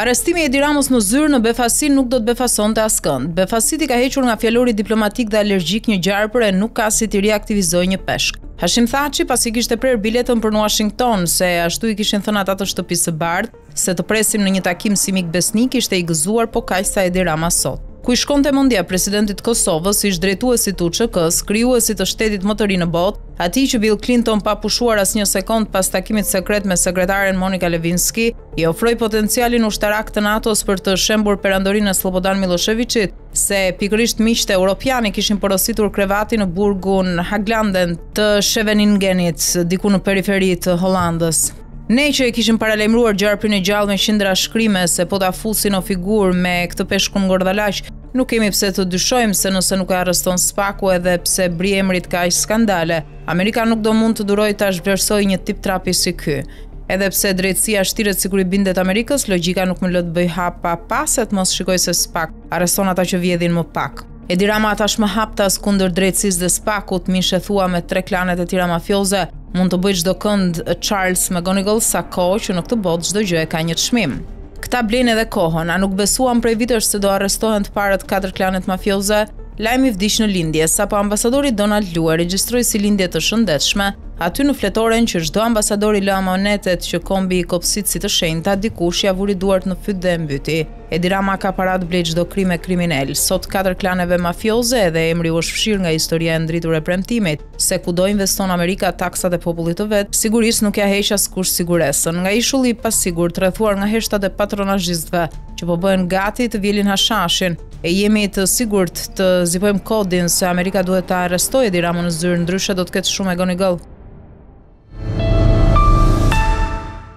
Arrestimi i Edi Ramës në zyrë në befasi nuk do të befasonte askënd. Befasitë i ka hequr nga fjalori diplomatik dhe alergjik një gjarpër e nuk ka si t'i riaktivizojë një peshk. Hashim Thaçi pasi kishte prerë biletën për në Washington, se ashtu i kishin thënë ata të Shtëpisë së Bardhë, Se të presim në një takim si mik besnik ishte i gëzuar po kaq sa Edi Rama sot. Ku i shkonte mendja presidentit të Kosovës, ish-drejtuesit të UÇK-së, krijuesit të shtetit më të ri në botë, atij që Bill Clinton pa pushuar asnjë sekondë pas takimit sekret me sekretaren Monica Lewinsky, i ofroi potencialin ushtarak të NATO-s për të shembur perandorinë e Sllobodan Millosheviçit, se pikërisht miqtë europianë i kishin porositur krevatin në burgun Haglanden të Scheveningenit, diku në periferi të Holandës. Ne që e kishim paralajmëruar gjarprin e gjallë me qindra shkrime se po ta fusin o figurë me këtë peshkun ngordhalaq, nuk kemi pse të dyshojmë se nëse nuk e arreston Spaku edhe pse bri emrit ka aq skandale, Amerika nuk do mund të durojë ta zhvlerësojë një tip trapi si ky. Edhe pse drejtësia shtiret sikur i bindet Amerikës, logjika nuk më lë të bëj hapa pas e të mos shikoj se Spak arreston ata që vjedhin më pak. Edi Rama tashmë haptas kundër drejtësisë dhe Spakut, mish e thua me tre klanet e tjera mafioze, mund të bëjë çdokënd Charles McGonigal sa kohë që në këtë botë çdo gjë e ka një çmim. Këta blejnë edhe kohën, a nuk besuam prej vitesh se do arrestohen të parët e katër klanet mafioze? Lajmi vdiq në lindje, sapo ambasadori Donald Lu e regjistroi si lindje të shëndetshme, aty në fletoren që çdo ambasador i lë amanetet që kombi i kopsit si të shenjta, dikush ia vuri duart në fyt dhe e mbyti. Edi Rama ka para të blejë çdo krim e kriminel. Sot katër klaneve mafioze edhe emri u është fshirë nga historia e ndritur e premtimit, se kudo investon Amerika taksat e popullit të vet, sigurisë nuk ia heq askush siguresën. Nga ishulli i pasigurt, rrethuar nga heshtat e patronazhistëve, që po bëhen gati të vjelin hashashin, ne jemi të sigurt të zipojmë kodin se Amerika duhet ta arrestojë Edi Ramën në zyrë, ndryshe do të ketë shumë McGonigal.